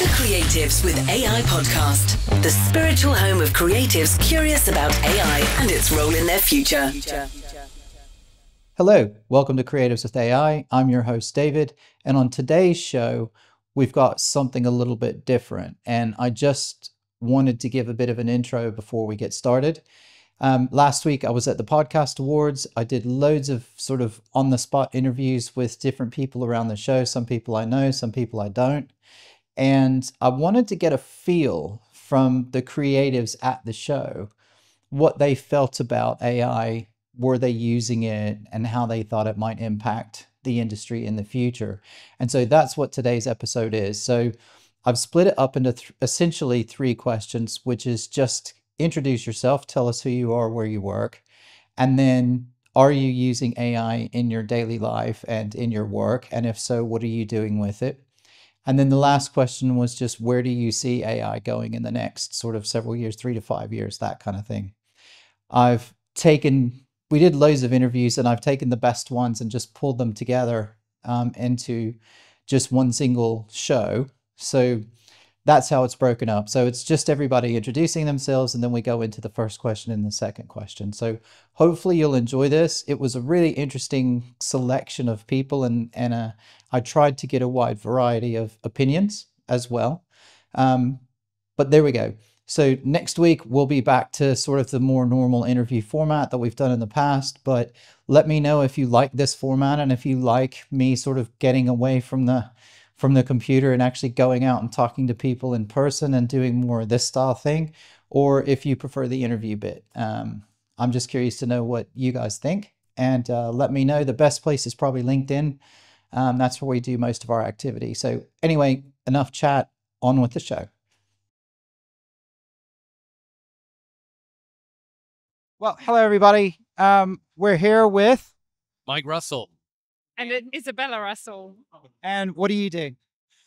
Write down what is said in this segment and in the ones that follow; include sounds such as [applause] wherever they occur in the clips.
The Creatives with AI podcast, the spiritual home of creatives curious about AI and its role in their future. Hello, welcome to Creatives with AI. I'm your host, David, and on today's show, we've got something a little bit different. And I just wanted to give a bit of an intro before we get started. Um, last week, I was at the Podcast Awards. I did loads of sort of on the spot interviews with different people around the show. Some people I know, some people I don't. And I wanted to get a feel from the creatives at the show what they felt about AI, were they using it, and how they thought it might impact the industry in the future. And so that's what today's episode is. So I've split it up into th- essentially three questions, which is just introduce yourself, tell us who you are, where you work, and then are you using AI in your daily life and in your work? And if so, what are you doing with it? And then the last question was just where do you see AI going in the next sort of several years, three to five years, that kind of thing. I've taken, we did loads of interviews and I've taken the best ones and just pulled them together um, into just one single show. So that's how it's broken up. So it's just everybody introducing themselves, and then we go into the first question and the second question. So hopefully you'll enjoy this. It was a really interesting selection of people, and and uh, I tried to get a wide variety of opinions as well. Um, but there we go. So next week we'll be back to sort of the more normal interview format that we've done in the past. But let me know if you like this format and if you like me sort of getting away from the from the computer and actually going out and talking to people in person and doing more of this style thing, or if you prefer the interview bit. Um, I'm just curious to know what you guys think. And uh, let me know. The best place is probably LinkedIn. Um, that's where we do most of our activity. So, anyway, enough chat. On with the show. Well, hello, everybody. Um, we're here with Mike Russell and Izabela Russell. And what do you do?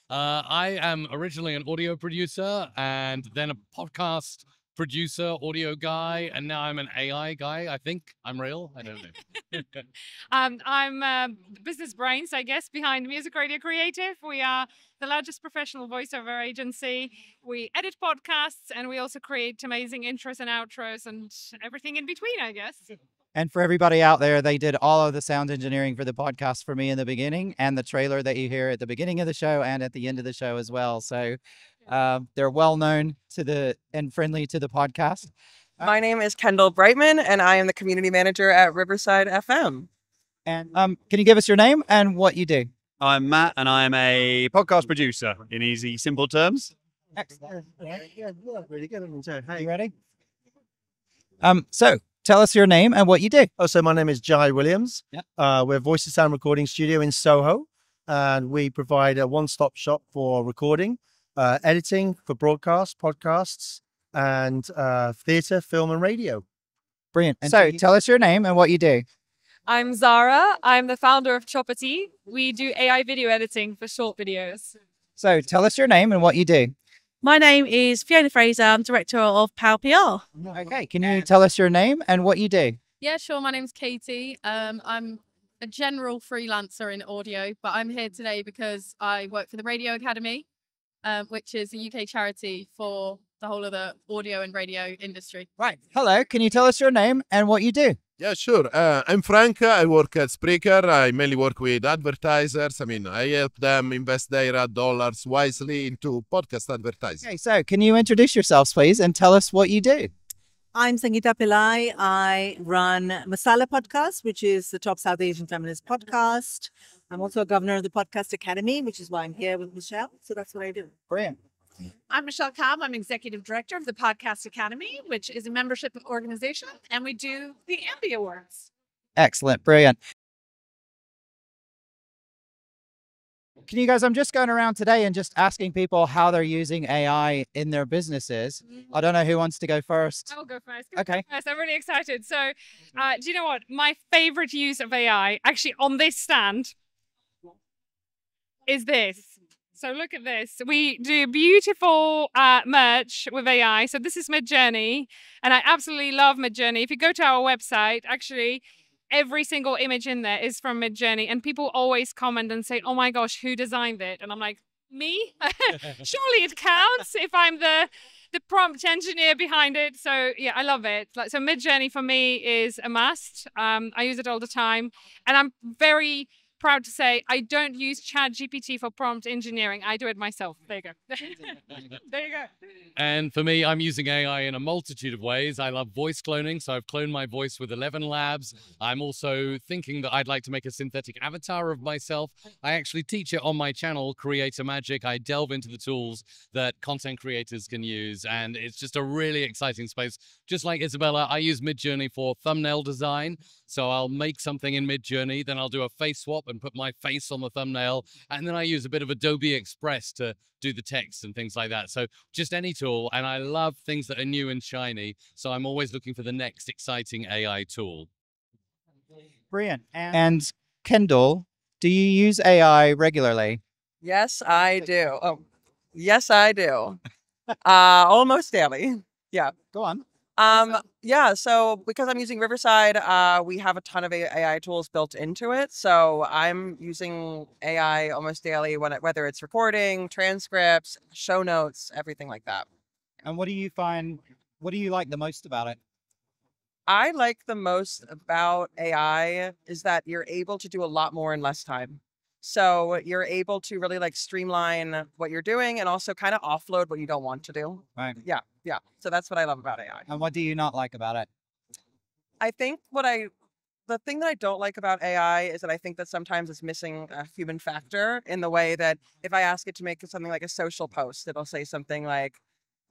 Uh, I am originally an audio producer and then a podcast producer, audio guy, and now I'm an AI guy. I think I'm real. I don't know. [laughs] um, I'm uh, business brains, I guess, behind Music Radio Creative. We are the largest professional voiceover agency. We edit podcasts and we also create amazing intros and outros and everything in between, I guess. And for everybody out there, they did all of the sound engineering for the podcast for me in the beginning and the trailer that you hear at the beginning of the show and at the end of the show as well. So uh, they're well known to the and friendly to the podcast. Uh, My name is Kendall Breitman, and I am the community manager at Riverside FM. And um, can you give us your name and what you do? I'm Matt, and I'm a podcast producer in easy, simple terms. Excellent. Yeah, really good. So, hey, you ready? Um, so tell us your name and what you do. Oh, so my name is Jai Williams. Yeah. Uh, we're a voice and sound recording studio in Soho, and we provide a one-stop shop for recording, uh, editing for broadcast, podcasts, and uh, theatre, film, and radio. Brilliant. And so, tell us your name and what you do. I'm Zara. I'm the founder of Choppity. We do AI video editing for short videos. So, tell us your name and what you do. My name is Fiona Fraser. I'm director of Pow PR. Okay, can you tell us your name and what you do? Yeah, sure. My name's Katie. Um, I'm a general freelancer in audio, but I'm here today because I work for the Radio Academy, um, which is a UK charity for the whole of the audio and radio industry. Right. Hello. Can you tell us your name and what you do? Yeah, sure. Uh, I'm Frank. I work at Spreaker. I mainly work with advertisers. I mean, I help them invest their dollars wisely into podcast advertising. Okay, so can you introduce yourselves, please, and tell us what you do? I'm Sangeeta Pillai. I run Masala Podcast, which is the top South Asian feminist podcast. I'm also a governor of the Podcast Academy, which is why I'm here with Michele. So that's what I do. Brilliant. I'm Michele Cobb. I'm executive director of the Podcast Academy, which is a membership organization, and we do the Ambie Awards. Excellent. Brilliant. Can you guys, I'm just going around today and just asking people how they're using AI in their businesses. I don't know who wants to go first. I will go first. Go okay. First. I'm really excited. So, uh, do you know what? My favorite use of AI, actually on this stand, is this. So look at this. We do beautiful uh, merch with AI. So this is Midjourney, and I absolutely love Midjourney. If you go to our website, actually, every single image in there is from Midjourney, and people always comment and say, "Oh my gosh, who designed it?" And I'm like, me. [laughs] [laughs] Surely it counts if I'm the the prompt engineer behind it. So yeah, I love it. Like so, Midjourney for me is a must. Um, I use it all the time, and I'm very proud to say I don't use ChatGPT for prompt engineering. I do it myself. [laughs] There you go. there you go. And for me, I'm using AI in a multitude of ways. I love voice cloning, so I've cloned my voice with ElevenLabs. I'm also thinking that I'd like to make a synthetic avatar of myself. I actually teach it on my channel, Creator Magic. I delve into the tools that content creators can use, and it's just a really exciting space. Just like Izabela, I use Midjourney for thumbnail design. So I'll make something in Midjourney, then I'll do a face swap and put my face on the thumbnail. And then I use a bit of Adobe Express to do the text and things like that. So just any tool. And I love things that are new and shiny. So I'm always looking for the next exciting AI tool. Brilliant. And Kendall, do you use AI regularly? Yes, I do. Oh, yes, I do. [laughs] uh, almost daily. Yeah. Go on. Um, yeah, so because I'm using Riverside, uh, we have a ton of AI tools built into it. So I'm using AI almost daily when it, whether it's recording, transcripts, show notes, everything like that. And what do you find? What do you like the most about it? I like the most about AI is that you're able to do a lot more in less time. So you're able to really like streamline what you're doing and also kind of offload what you don't want to do. Right. Yeah. Yeah. So that's what I love about AI. And what do you not like about it? I think what I the thing that I don't like about AI is that I think that sometimes it's missing a human factor in the way that if I ask it to make something like a social post, it'll say something like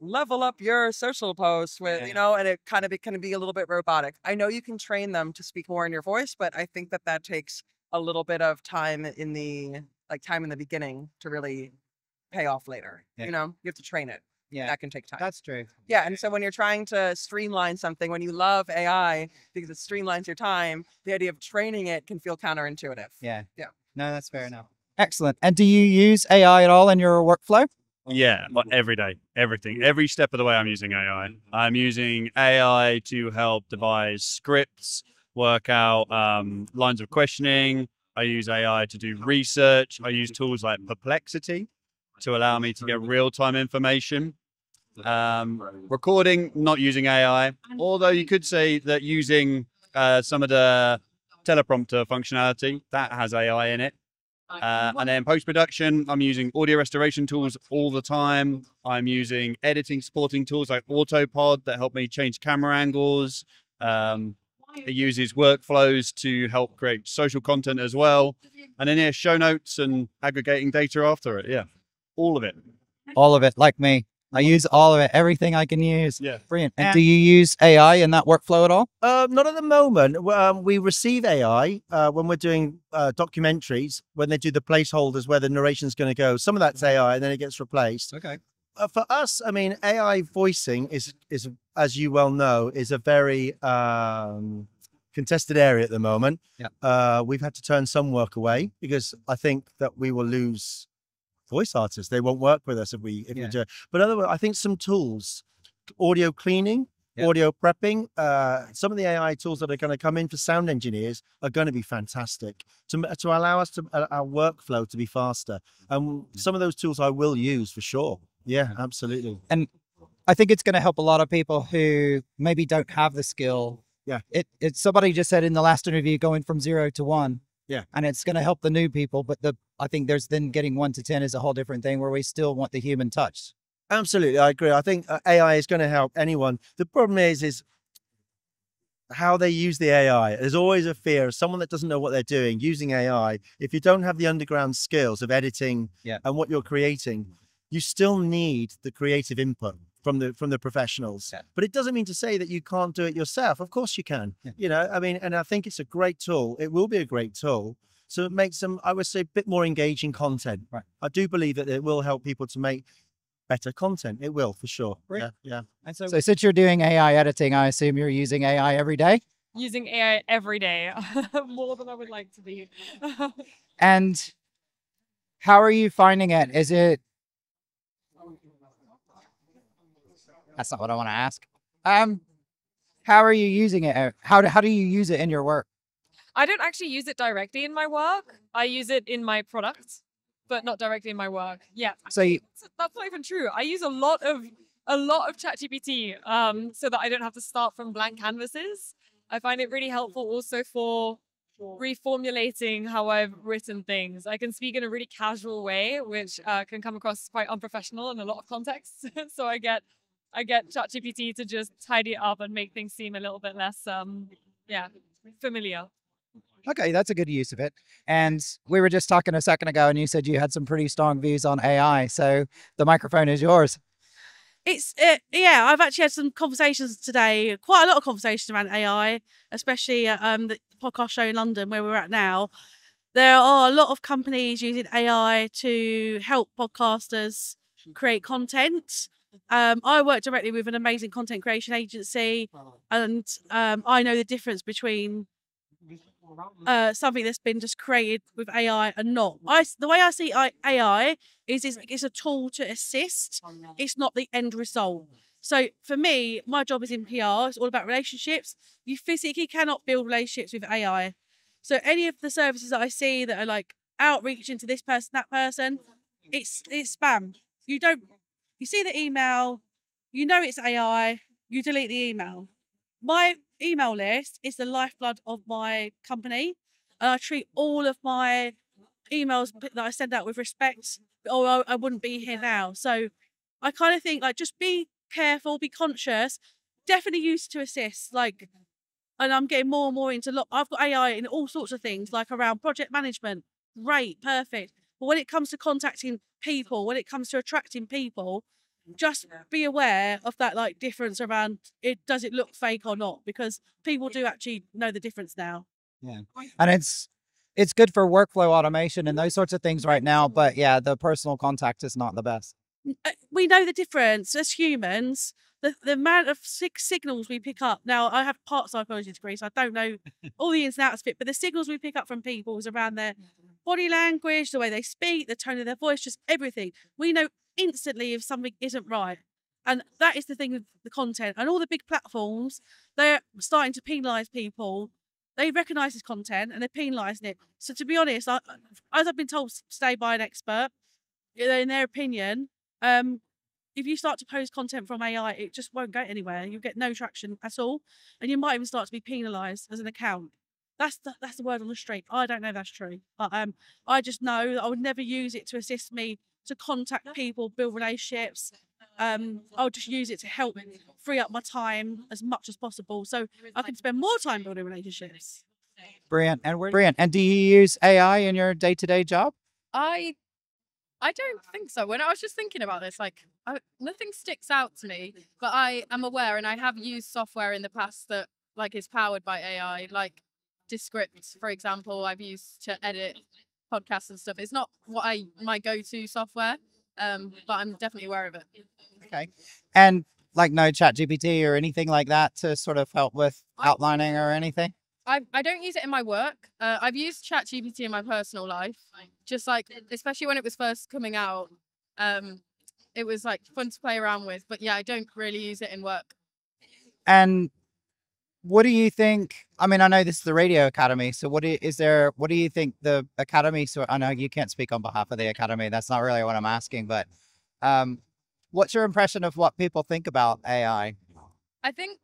level up your social post with, Yeah. you know, and it kind of it can be a little bit robotic. I know you can train them to speak more in your voice, but I think that that takes a little bit of time in the like time in the beginning to really pay off later. Yeah. You know, you have to train it. Yeah. That can take time. That's true. Yeah, and so when you're trying to streamline something, when you love AI because it streamlines your time, the idea of training it can feel counterintuitive. Yeah. Yeah. No, that's fair enough. Excellent. And do you use AI at all in your workflow? Yeah, like every day, everything, every step of the way. I'm using AI. I'm using AI to help devise scripts, work out um, lines of questioning. I use AI to do research. I use tools like Perplexity to allow me to get real time information. Um, recording, not using AI, although you could say that using uh, some of the teleprompter functionality that has AI in it. Uh, and then post production, I'm using audio restoration tools all the time. I'm using editing supporting tools like Autopod that help me change camera angles. Um, it uses workflows to help create social content as well. And then, yeah, show notes and aggregating data after it. Yeah, all of it. All of it, like me. I use all of it, everything I can use. Yeah. Brilliant. And do you use AI in that workflow at all? Uh, not at the moment. Um, we receive AI uh, when we're doing uh, documentaries, when they do the placeholders where the narration's going to go. Some of that's AI and then it gets replaced. Okay. Uh, for us, I mean, AI voicing is, is as you well know, is a very um, contested area at the moment. Yeah. Uh, we've had to turn some work away because I think that we will lose voice artists. They won't work with us if we if Yeah. we do. But otherwise, I think some tools, audio cleaning, Yeah. audio prepping, uh, some of the AI tools that are going to come in for sound engineers are going to be fantastic to to allow us to uh, our workflow to be faster. And some of those tools I will use for sure. Yeah, absolutely. And I think it's going to help a lot of people who maybe don't have the skill. Yeah. It it's somebody just said in the last interview going from zero to one. Yeah. And it's going to help the new people, but the I think there's then getting one to ten is a whole different thing where we still want the human touch. Absolutely, I agree. I think uh, AI is going to help anyone. The problem is, is how they use the AI. There's always a fear of someone that doesn't know what they're doing using AI. If you don't have the underground skills of editing Yeah. and what you're creating, you still need the creative input from the from the professionals. Yeah. But it doesn't mean to say that you can't do it yourself. Of course you can. Yeah. You know, I mean, and I think it's a great tool. It will be a great tool. So it makes them, I would say, a bit more engaging content. Right. I do believe that it will help people to make better content. It will for sure. Great. Yeah, yeah. And so, so since you're doing AI editing, I assume you're using AI every day. Using AI every day, [laughs] more than I would like to be. [laughs] And how are you finding it? Is it? That's not what I want to ask. Um, how are you using it? How do, how do you use it in your work? I don't actually use it directly in my work. I use it in my products. but not directly in my work. Yeah. So you, That's, that's not even true. I use a lot of a lot of ChatGPT um, so that I don't have to start from blank canvases. I find it really helpful also for reformulating how I've written things. I can speak in a really casual way, which uh, can come across quite unprofessional in a lot of contexts. [laughs] so I get I get ChatGPT to just tidy it up and make things seem a little bit less, um, yeah, familiar. okay, that's a good use of it. And we were just talking a second ago, and you said you had some pretty strong views on AI. So the microphone is yours. It's uh, yeah. I've actually had some conversations today, quite a lot of conversations around AI, especially um, the podcast show in London where we're at now. There are a lot of companies using AI to help podcasters create content. Um, I work directly with an amazing content creation agency, and um, I know the difference between uh, something that's been just created with AI and not. I the way I see AI is is it's a tool to assist. It's not the end result. So for me, my job is in PR. It's all about relationships. You physically cannot build relationships with AI. So any of the services that I see that are like outreach into this person, that person, it's it's spam. You don't you see the email, you know it's AI, you delete the email. My email list is the lifeblood of my company. And I treat all of my emails that I send out with respect, or I, wouldn't be here now. So I kind of think like just be careful, be conscious, definitely use to assist. Like, and I'm getting more and more into lot. I've got AI in all sorts of things, like around project management. Great, perfect. But when it comes to contacting people, when it comes to attracting people, mm, just be aware of that like difference around it. Does it look fake or not? Because people do actually know the difference now. Yeah. And it's it's good for workflow automation and those sorts of things right now. Mm. But yeah, the personal contact is not the best. uh, we know the difference as humans. The, the amount of sig- signals we pick up. Now, I have part psychology degree, so I don't know [laughs] all the ins and outs of it, but the signals we pick up from people is around their mm. Body language, the way they speak, the tone of their voice, just everything. We know instantly if something isn't right. And that is the thing with the content. And all the big platforms, they're starting to penalise people. They recognise this content and they're penalising it. So to be honest, I, as I've been told today by an expert, in their opinion, um, if you start to post content from AI, it just won't go anywhere. You'll get no traction at all, and you might even start to be penalised as an account. That's the that's the word on the street. I don't know if that's true, but um, I just know that I would never use it to assist me to contact people, build relationships. Um, I would just use it to help free up my time as much as possible, so I can spend more time building relationships. Brilliant. And where, brilliant. And do you use AI in your day to day job? I I don't think so. When I was just thinking about this, like I, nothing sticks out to me, but I am aware and I have used software in the past that like is powered by AI, like Descript, for example. I've used to edit podcasts and stuff. It's not what I my go-to software, um, but I'm definitely aware of it. Okay. And like no ChatGPT or anything like that to sort of help with outlining or anything? I, I don't use it in my work. Uh, I've used ChatGPT in my personal life, just like especially when it was first coming out. Um, it was like fun to play around with, but yeah, I don't really use it in work. And what do you think? I mean, I know this is the Radio Academy. So, what do you, is there? What do you think the Academy? So, I know you can't speak on behalf of the Academy. That's not really what I'm asking. But, um, what's your impression of what people think about AI? I think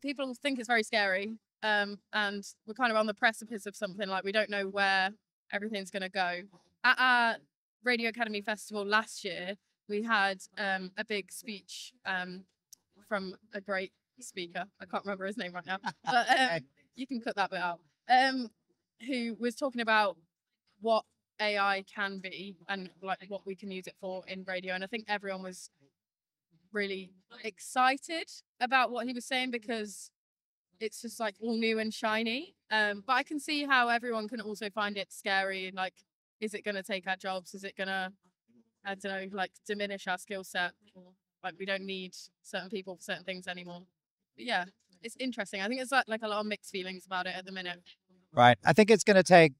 people think it's very scary, um, and we're kind of on the precipice of something. Like we don't know where everything's going to go. At our Radio Academy Festival last year, we had um, a big speech um, from a great speaker. I can't remember his name right now, [laughs] but um, you can cut that bit out. Um, who was talking about what AI can be and like what we can use it for in radio. And I think everyone was really excited about what he was saying because it's just like all new and shiny. Um, but I can see how everyone can also find it scary and like, is it going to take our jobs? Is it going to, I don't know, like diminish our skill set? Like we don't need certain people for certain things anymore. Yeah, it's interesting. I think it's like, like a lot of mixed feelings about it at the minute. Right. I think it's going to take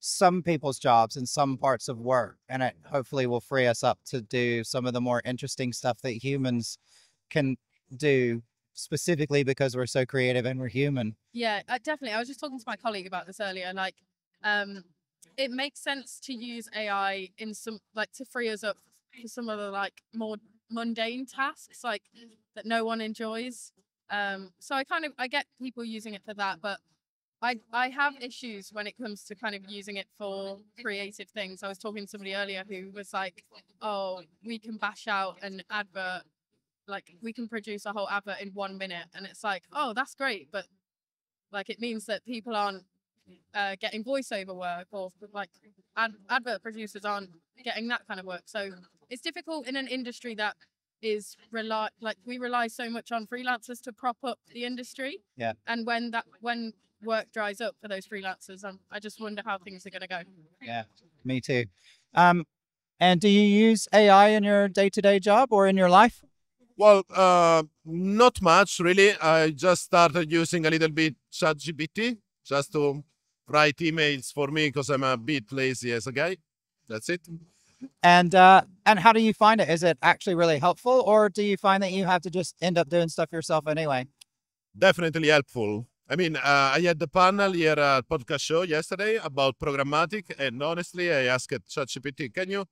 some people's jobs in some parts of work, and it hopefully will free us up to do some of the more interesting stuff that humans can do specifically because we're so creative and we're human. Yeah, uh, definitely. I was just talking to my colleague about this earlier. Like, um, it makes sense to use AI in some like to free us up for some of the like more mundane tasks like that no one enjoys. Um, so I kind of I get people using it for that, but I I have issues when it comes to kind of using it for creative things. I was talking to somebody earlier who was like, "Oh, we can bash out an advert, like we can produce a whole advert in one minute," and it's like, "Oh, that's great," but like it means that people aren't uh, getting voiceover work or like ad- advert producers aren't getting that kind of work. So it's difficult in an industry that is rely like we rely so much on freelancers to prop up the industry. Yeah. And when that when work dries up for those freelancers, um, I just wonder how things are going to go. Yeah, me too. Um, and do you use AI in your day-to-day job or in your life? Well, uh, not much really. I just started using a little bit ChatGPT just to write emails for me because I'm a bit lazy as a guy. That's it. And uh, and how do you find it? Is it actually really helpful, or do you find that you have to just end up doing stuff yourself anyway? Definitely helpful. I mean, uh, I had the panel here at podcast show yesterday about programmatic, and honestly, I asked ChatGPT, "Can you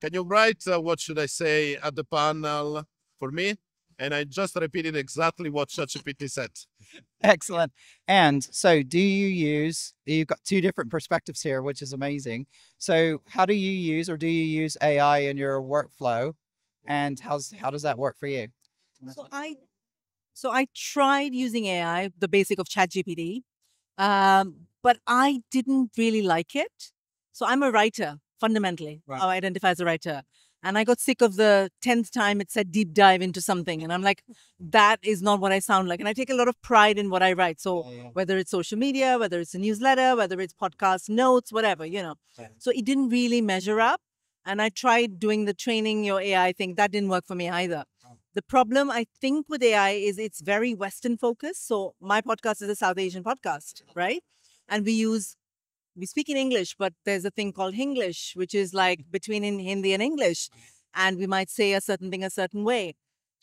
can you write uh, what should I say at the panel for me?" And I just repeated exactly what ChatGPT said. Excellent. And so, do you use? You've got two different perspectives here, which is amazing. So, how do you use, or do you use AI in your workflow? And how's how does that work for you? So I, so I tried using AI, the basic of ChatGPT, um, but I didn't really like it. So I'm a writer fundamentally. Right. I identify as a writer, and I got sick of the tenth time it said deep dive into something, and I'm like, that is not what I sound like. And I take a lot of pride in what I write. So whether it's social media, whether it's a newsletter, whether it's podcast notes, whatever, you know. So it didn't really measure up. And I tried doing the training your AI thing. That didn't work for me either. Oh. The problem I think with AI is it's very Western focused. So my podcast is a South Asian podcast, right? And we use we speak in English, but there's a thing called Hinglish, which is like between in Hindi and English. And we might say a certain thing a certain way.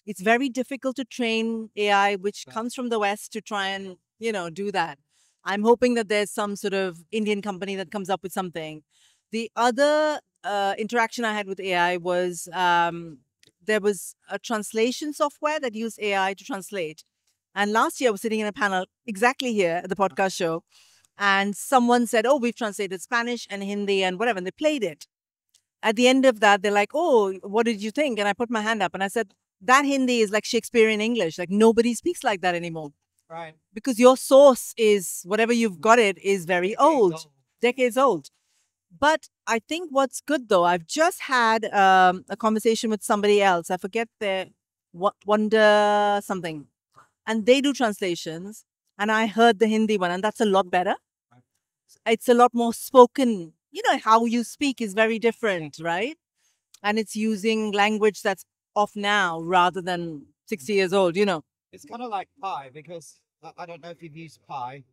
It's very difficult to train AI, which comes from the West, to try and, you know, do that. I'm hoping that there's some sort of Indian company that comes up with something. The other uh, interaction I had with AI was um, there was a translation software that used AI to translate. And last year, I was sitting in a panel exactly here at the podcast show, and someone said, "Oh, we've translated Spanish and Hindi and whatever," and they played it. At the end of that, they're like, "Oh, what did you think?" And I put my hand up and I said, "That Hindi is like Shakespearean English. Like nobody speaks like that anymore." Right. because your source is whatever you've got it is very old, decades old. But I think what's good though, I've just had um, a conversation with somebody else. I forget their what wonder something, and they do translations. And I heard the Hindi one, and that's a lot better. It's a lot more spoken. You know how you speak is very different, right? And it's using language that's off now rather than sixty years old. You know. It's kind of like Pi because I- don't know if you've used Pi,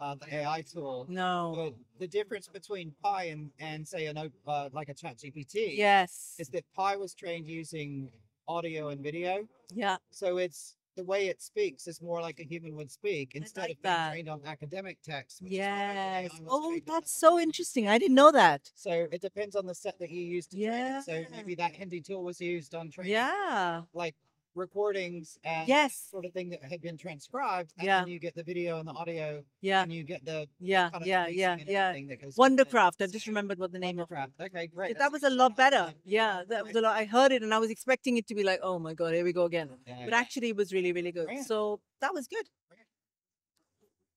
uh, the AI tool. No. But the difference between Pi and, and say an uh, like a ChatGPT. Yes. Is that Pi was trained using audio and video. Yeah. So it's the way it speaks is more like a human would speak instead like of being that. trained on academic text. which Yes. Oh, that's so interesting. I didn't know that. So it depends on the set that you use to train Yeah. it. So maybe that Hindi tool was used on training. Yeah. Like recordings and Yes. sort of thing that had been transcribed. And Yeah. then you get the video and the audio. Yeah. And you get the Yeah, kind of yeah, yeah, and yeah. everything that goes. Wondercraft. I just remembered what the name of Wondercraft. Okay, great. That was a lot better. Yeah, that was a lot. I heard it and I was expecting it to be like, oh my god, here we go again. Yeah. But actually, it was really, really good. Great. So that was good.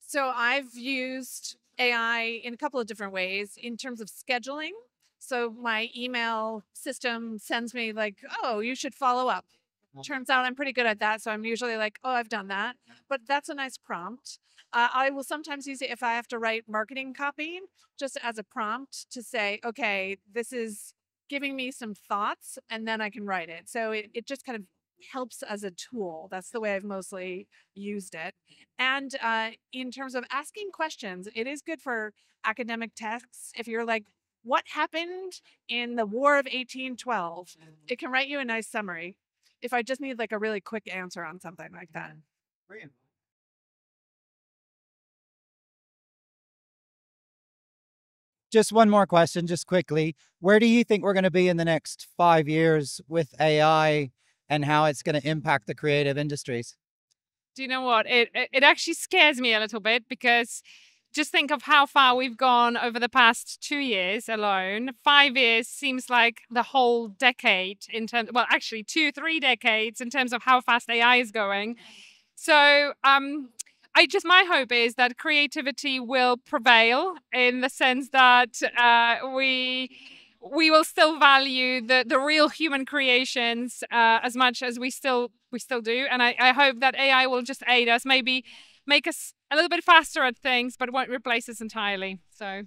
So I've used AI in a couple of different ways in terms of scheduling. So my email system sends me like, "Oh, you should follow up." Turns out I'm pretty good at that, so I'm usually like, "Oh, I've done that." But that's a nice prompt. Uh, I will sometimes use it if I have to write marketing copy, just as a prompt to say, "Okay, this is giving me some thoughts," and then I can write it. So it, it just kind of helps as a tool. That's the way I've mostly used it. And uh, in terms of asking questions, it is good for academic texts. If you're like, what happened in the War of 1812? It can write you a nice summary. If I just need like a really quick answer on something like that. Mm-hmm. Brilliant. just one more question, just quickly. Where do you think we're going to be in the next five years with AI and how it's going to impact the creative industries? Do you know what? It, it it actually scares me a little bit because just think of how far we've gone over the past two years alone. Five years seems like the whole decade in terms, well, actually two, three decades in terms of how fast AI is going. So, um, I just my hope is that creativity will prevail in the sense that uh, we we will still value the the real human creations uh, as much as we still we still do, and I, I hope that AI will just aid us, maybe make us a little bit faster at things, but it won't replace us entirely. So.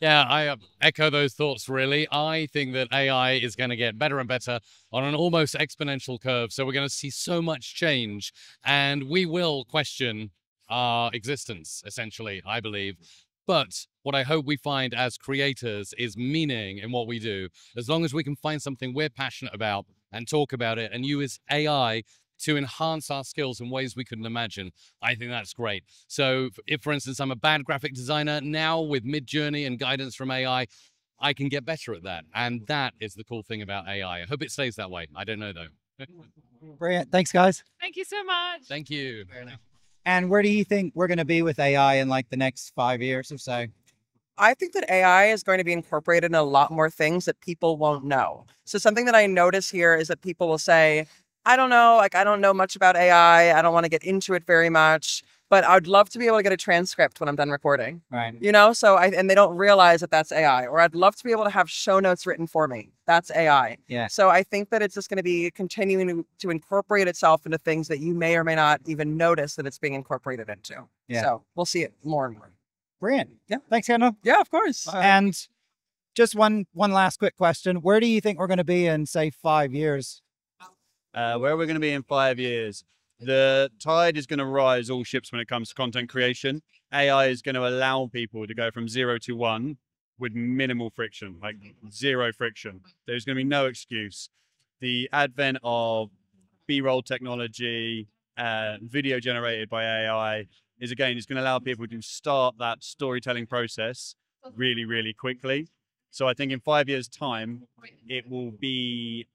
Yeah, I uh, echo those thoughts really. I think that AI is going to get better and better on an almost exponential curve. So we're going to see so much change and we will question our existence, essentially, I believe. But what I hope we find as creators is meaning in what we do. As long as we can find something we're passionate about and talk about it and use AI to enhance our skills in ways we couldn't imagine. I think that's great. So if, for instance, I'm a bad graphic designer, now with Midjourney and guidance from AI, I can get better at that. And that is the cool thing about AI. I hope it stays that way. I don't know, though. [laughs] Brilliant. Thanks, guys. Thank you so much. Thank you. And where do you think we're going to be with AI in like the next five years or so? I think that AI is going to be incorporated in a lot more things that people won't know. So something that I notice here is that people will say, I don't know, like I don't know much about AI. I don't want to get into it very much, but I'd love to be able to get a transcript when I'm done recording. Right. You know, so I and they don't realize that that's AI. Or I'd love to be able to have show notes written for me. That's AI. Yeah. So I think that it's just going to be continuing to, to incorporate itself into things that you may or may not even notice that it's being incorporated into. Yeah. So we'll see it more and more. Brilliant. Yeah. Thanks, Hannah. Yeah, of course. Uh, and just one one last quick question. Where do you think we're going to be in say five years? Uh, where we're going to be in five years. The tide is going to rise all ships when it comes to content creation. AI is going to allow people to go from zero to one with minimal friction, like zero friction. There's going to be no excuse. The advent of B-roll technology, uh, video generated by AI, is again is going to allow people to start that storytelling process really, really quickly. So I think in five years' time, it will be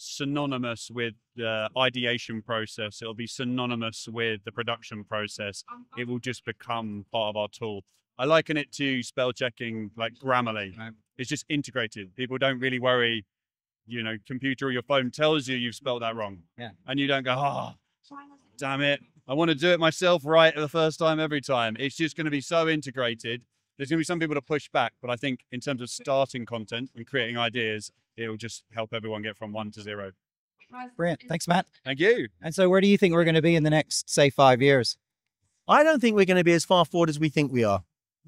synonymous with the ideation process. It'll be synonymous with the production process. It will just become part of our tool. I liken it to spell checking like Grammarly. It's just integrated. People don't really worry, you know, computer or your phone tells you you've spelled that wrong. Yeah. And you don't go, oh, damn it. I want to do it myself right the first time every time. It's just going to be so integrated. There's going to be some people to push back, but I think in terms of starting content and creating ideas, it'll just help everyone get from one to zero. Brilliant. Thanks, Matt. Thank you. And so, where do you think we're going to be in the next, say, five years? I don't think we're going to be as far forward as we think we are.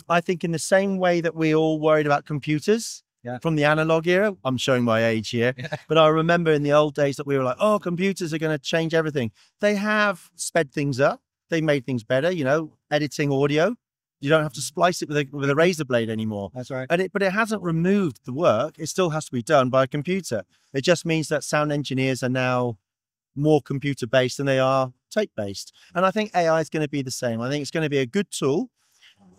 I think in the same way that we all worried about computers Yeah. from the analog era, I'm showing my age here, [laughs] but I remember in the old days that we were like, oh, computers are going to change everything. They have sped things up. They made things better, you know, editing audio. You don't have to splice it with a, with a razor blade anymore. That's right. And it, but it hasn't removed the work. It still has to be done by a computer. It just means that sound engineers are now more computer based than they are tape based. And I think AI is going to be the same. I think it's going to be a good tool.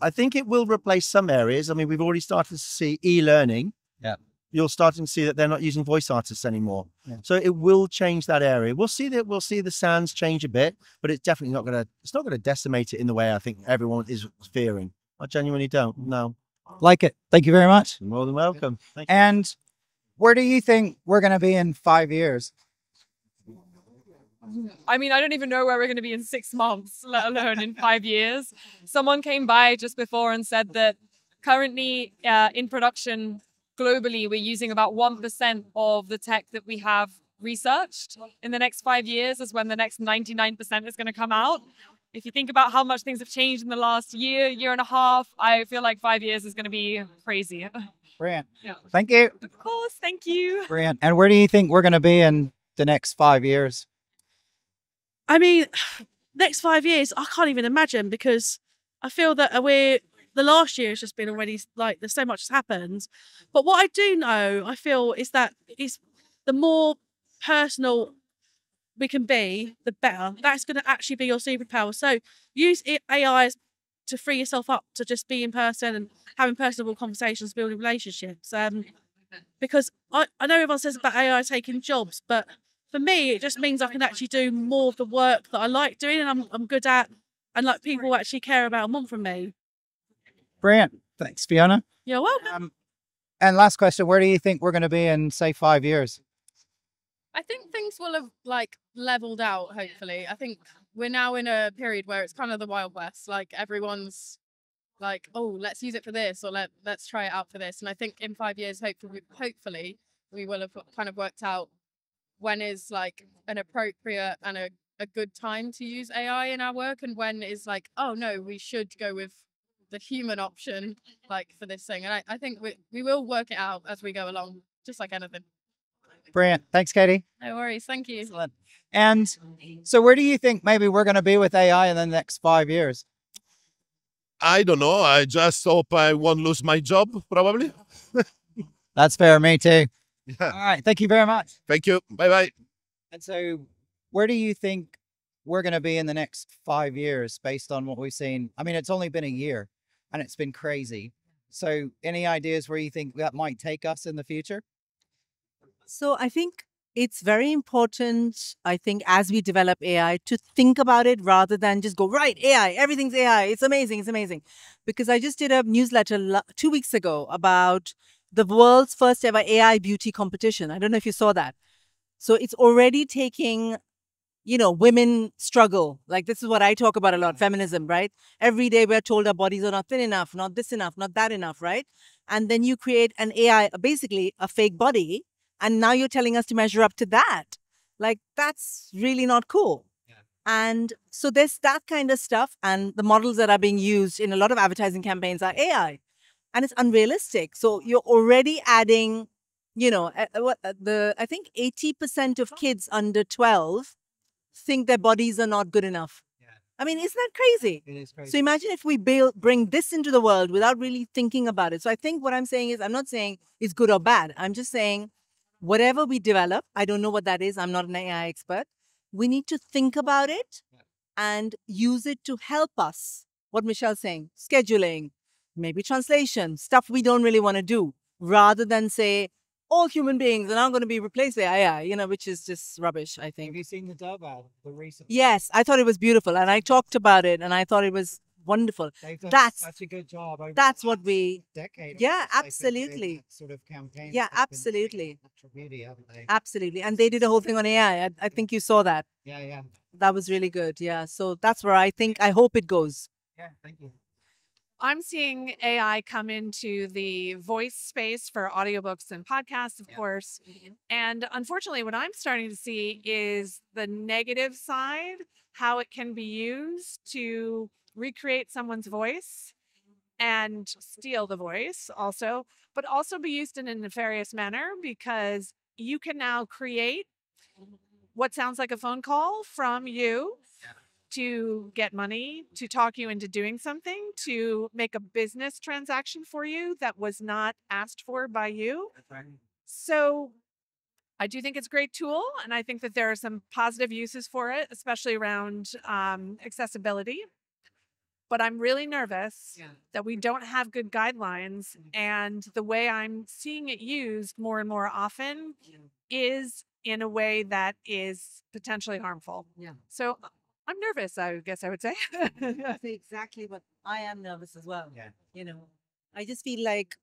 I think it will replace some areas. I mean, we've already started to see e-learning. Yeah. You're starting to see that they're not using voice artists anymore. Yeah. So it will change that area. We'll see that we'll see the sounds change a bit, but it's definitely not gonna it's not gonna decimate it in the way I think everyone is fearing. I genuinely don't. No. Like it. Thank you very much. You're more than welcome. Thank you. And where do you think we're going to be in five years? I mean, I don't even know where we're going to be in six months, let alone in five years. Someone came by just before and said that currently uh, in production globally, we're using about 1% of the tech that we have researched. In the next five years is when the next 99% is going to come out. If you think about how much things have changed in the last year, year and a half, I feel like five years is going to be crazy. Brilliant. Yeah. Thank you. Of course. Thank you. Brilliant. And where do you think we're going to be in the next five years? I mean, [sighs] next five years, I can't even imagine because I feel that we're the last year has just been already like there's so much has happened. But what I do know, I feel, is that is the more personal we can be, the better. That's going to actually be your superpower. So use AI to free yourself up to just be in person and having personable conversations, building relationships. Um, because I, I know everyone says about AI taking jobs, but for me, it just means I can actually do more of the work that I like doing and I'm, I'm good at and like people actually care about and want from me. Brilliant. Thanks, Fiona. You're welcome. Um, and last question: Where do you think we're going to be in, say, five years? I think things will have like leveled out. Hopefully, I think we're now in a period where it's kind of the wild west. Like everyone's like, oh, let's use it for this, or let let's try it out for this. And I think in five years, hopefully, hopefully, we will have kind of worked out when is like an appropriate and a, a good time to use AI in our work, and when is like, oh no, we should go with the human option, like for this thing. And I, I think we we will work it out as we go along, just like anything. Brilliant. Thanks, Katie. No worries. Thank you. Excellent. And so, where do you think maybe we're going to be with AI in the next five years? I don't know. I just hope I won't lose my job, probably. [laughs] That's fair. Me too. Yeah. All right. Thank you very much. Thank you. Bye bye. And so, where do you think we're going to be in the next five years based on what we've seen? I mean, it's only been a year and it's been crazy. So, any ideas where you think that might take us in the future? So I think it's very important, I think, as we develop AI, to think about it rather than just go, right, AI, everything's AI, it's amazing, it's amazing. Because I just did a newsletter two weeks ago about the world's first ever AI beauty competition. I don't know if you saw that. So it's already taking, you know, women struggle. Like this is what I talk about a lot feminism, right? Every day we're told our bodies are not thin enough, not this enough, not that enough, right? And then you create an AI, basically a fake body and now you're telling us to measure up to that like that's really not cool and so there's that kind of stuff and the models that are being used in a lot of advertising campaigns are ai and it's unrealistic so you're already adding you know what uh, the i think 80% of kids under 12 think their bodies are not good enough I mean, isn't that crazy? It is crazy. So imagine if we build, bring this into the world without really thinking about it. So I think what I'm saying is, I'm not saying it's good or bad. I'm just saying whatever we develop, I don't know what that is. I'm not an AI expert. We need to think about it and use it to help us. What Michele's saying, scheduling, maybe translation, stuff we don't really want to do, rather than say, all human beings are now going to be replaced by AI, you know, which is just rubbish, I think. Have you seen the Dove ad, the recent? Yes, I thought it was beautiful and I talked about it and I thought it was wonderful. They've done That's such a good job. Over that's what we decade. Yeah, almost, they've been doing absolutely. Sort of campaign. Yeah, absolutely. Beauty? Absolutely. And they did a whole thing on AI. I, I think you saw that. Yeah, yeah, That was really good. Yeah. So that's where I think I hope it goes. yeah. Thank you. I'm seeing AI come into the voice space for audiobooks and podcasts, of course. Mm-hmm. And unfortunately, what I'm starting to see is the negative side, how it can be used to recreate someone's voice and steal the voice also, but also be used in a nefarious manner because you can now create mm-hmm. what sounds like a phone call from you to get money, to talk you into doing something, to make a business transaction for you that was not asked for by you. So I do think it's a great tool, and I think that there are some positive uses for it, especially around um, accessibility. But I'm really nervous that we don't have good guidelines, and the way I'm seeing it used more and more often is in a way that is potentially harmful. Yeah. So I'm nervous, I guess I would say. That's [laughs] exactly what I am nervous as well. Yeah. You know, I just feel like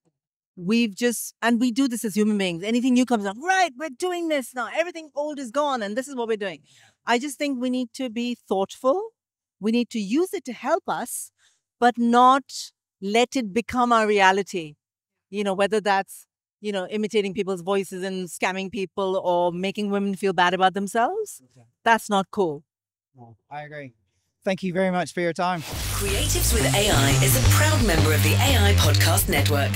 we've just, and we do this as human beings. Anything new comes up, right? We're doing this now. Everything old is gone, and this is what we're doing. I just think we need to be thoughtful. We need to use it to help us, but not let it become our reality. You know, whether that's, you know, imitating people's voices and scamming people or making women feel bad about themselves. That's not cool. I agree. Thank you very much for your time. Creatives with AI is a proud member of the AI Podcast Network.